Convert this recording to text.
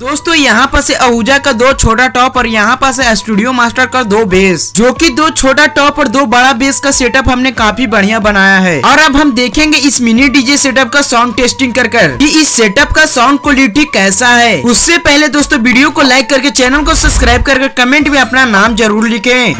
दोस्तों, यहाँ पर से आहूजा का दो छोटा टॉप और यहाँ पर से स्टूडियो मास्टर का दो बेस। जो कि दो छोटा टॉप और दो बड़ा बेस का सेटअप हमने काफ़ी बढ़िया बनाया है। और अब हम देखेंगे इस मिनी डीजे सेटअप का साउंड टेस्टिंग कर कर कि इस सेटअप का साउंड क्वालिटी कैसा है। उससे पहले दोस्तों, वीडियो को लाइक करके चैनल को सब्सक्राइब करके कमेंट में अपना नाम ज़रूर लिखे।